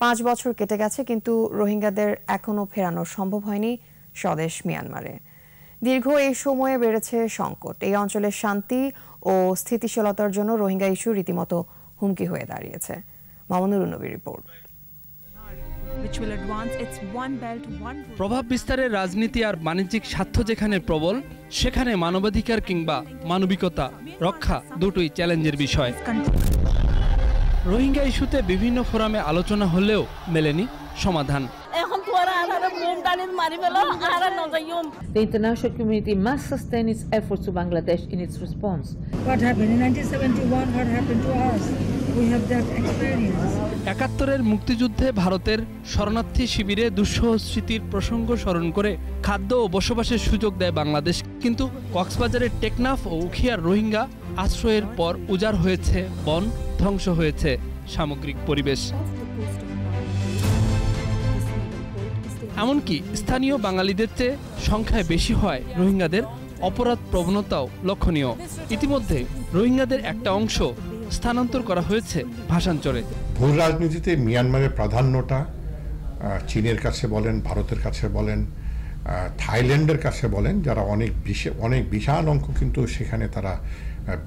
পাঁচ বছর কেটে গেছে কিন্তু রোহিঙ্গাদের এখনও ফেরানো সম্ভব হয়নি স্বদেশ মিয়ানমারে। দীর্ঘ এই সময়ে বেড়েছে সংকট। এই অঞ্চলের শান্তি ও স্থিতিশীলতার জন্য রোহিঙ্গা ইস্যু রীতিমতো হুমকি হয়ে দাঁড়িয়েছে। মামুনুর নবী রিপোর্ট. প্রভাব বিস্তারের রাজনীতি আর বাণিজ্যিক স্বার্থ যেখানে প্রবল সেখানে মানবাধিকার কিংবা মানবিকতা রক্ষা দুটোই চ্যালেঞ্জের বিষয়। রোহিঙ্গা ইস্যুতে বিভিন্ন ফোরামে আলোচনা হলেও মেলেনি সমাধান এখন তোরা আর বোম টানির মারি ফেলো আর নজাইম The international community must sustain its efforts to Bangladesh in its response. What happened in 1971? What happened to us? We have that experience. একাত্তরের মুক্তিযুদ্ধে ভারতের শরণার্থী শিবিরে দুঃসহ স্মৃতির প্রসঙ্গ স্মরণ করে খাদ্য ও বসবাসের সুযোগ দেয় বাংলাদেশ কিন্তু কক্সবাজারের টেকনাফ ও উখিয়ার রোহিঙ্গা আশ্রয়ের পর উজাড় হয়েছে, বন ধ্বংস হয়েছে, সামগ্রিক পরিবেশ। এমনকি স্থানীয় বাঙালিদের চেয়ে সংখ্যায় বেশি হয় রোহিঙ্গাদের অপরাধ প্রবণতাও লক্ষণীয়। ইতিমধ্যে রোহিঙ্গাদের একটা অংশ স্থানান্তর করা হয়েছে ভাষাঞ্চলে ভূ রাজনীতিতে মিয়ানমারের প্রাধান্যটা চীনের কাছে বলেন, ভারতের কাছে বলেন থাইল্যান্ডের কাছে বলেন, যারা অনেক অনেক বিশাল অঙ্ক কিন্তু সেখানে তারা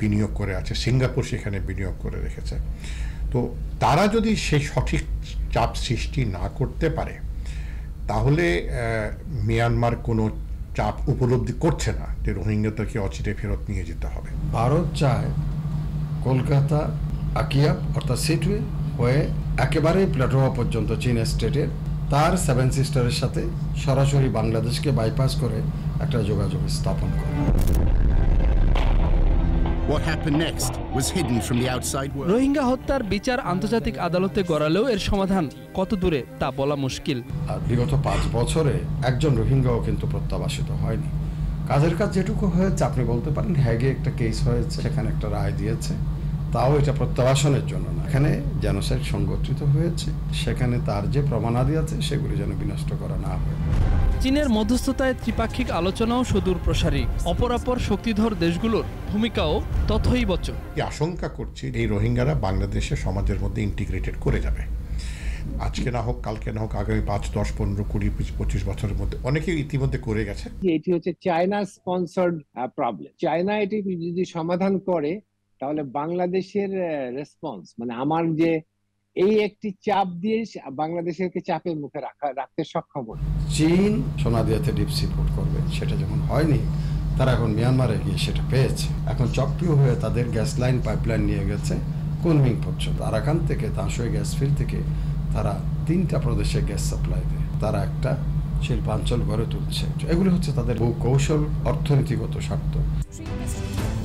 বিনিয়োগ করে আছে, সিঙ্গাপুর সেখানে বিনিয়োগ করে রেখেছে। তো তারা যদি সেই সঠিক চাপ সৃষ্টি না করতে পারে, তাহলে মিয়ানমার কোনো চাপ উপলব্ধি করছে না যে রোহিঙ্গাদেরকে অচিরে ফেরত নিয়ে যেতে হবে। ভারত চায় কলকাতা, আকিয়া অর্থাৎ সিটুয়ে হয়ে একেবারেই প্ল্যাটোয়া পর্যন্ত চীন স্টেটের তার সেভেন সিস্টারের সাথে সরাসরি বাংলাদেশকে বাইপাস করে একটা যোগাযোগ স্থাপন করে। রোহিঙ্গা হত্যার বিচার আন্তর্জাতিক আদালতে গড়ালেও এর সমাধান কত দূরে তা বলা মুশকিল। আর বিগত পাঁচ বছরে একজন রোহিঙ্গাও কিন্তু প্রত্যাবাসিত হয়নি। কাজের কাজ যেটুকু হয়েছে আপনি বলতে পারেন হ্যাগে একটা কেস হয়েছে সেখানে একটা রায় দিয়েছে। তাও এটা প্রত্যাবাসনের জন্য না। এখানে জেনোসাইড সংগঠিত হয়েছে সেখানে তার যে প্রমাণাদি আছে সেগুলি যেন বিনষ্ট করা না হয়। চীনের মধ্যস্থতায় ত্রিপাক্ষিক আলোচনাও সুদূর প্রসারী। অপরাপর শক্তিধর দেশগুলোর ভূমিকাও তথৈবচ কি আশঙ্কা করছি এই রোহিঙ্গারা বাংলাদেশের সমাজের মধ্যে ইন্টিগ্রেটেড করে যাবে? আজকে না হোক কালকে না হোক আগামী পাঁচ দশ পনেরো কুড়ি পঁচিশ বছরের মধ্যে অনেকে ইতিমধ্যে করে গেছে। এটি হচ্ছে চায়না স্পন্সর্ড প্রবলেম চায়না এটি যদি সমাধান করে তাহলে বাংলাদেশের রেসপন্স মানে আমার যে এই একটি চাপ দিয়ে বাংলাদেশেরকে চাপের মুখে রাখা, রাখতে সক্ষম হন চীন সোনাদিয়াতে ডিপ সিপোর্ট করবে, সেটা যখন হয়নি, তারা এখন মিয়ানমারে গিয়ে সেটা পেয়েছে। এখন চক্রীয় হয়ে তাদের গ্যাস লাইন পাইপলাইন নিয়ে গেছে কুনমিং পর্যন্ত। আরাকান থেকে তাঁসই গ্যাস ফিল্ড থেকে তারা তিনটা প্রদেশে গ্যাস সাপ্লাই দেয়। তারা একটা শিল্পাঞ্চল গড়ে তুলছে। এগুলো হচ্ছে তাদের বহু কৌশল অর্থনীতিগত স্বার্থ।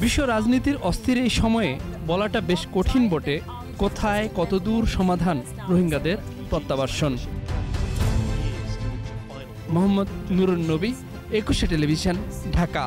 বিশ্ব রাজনীতির অস্থির এই সময়ে বলাটা বেশ কঠিন বটে। কোথায় কতদূর সমাধান রোহিঙ্গাদের প্রত্যাবাসন মোহাম্মদ নুরুন নবী, একুশে টেলিভিশন, ঢাকা।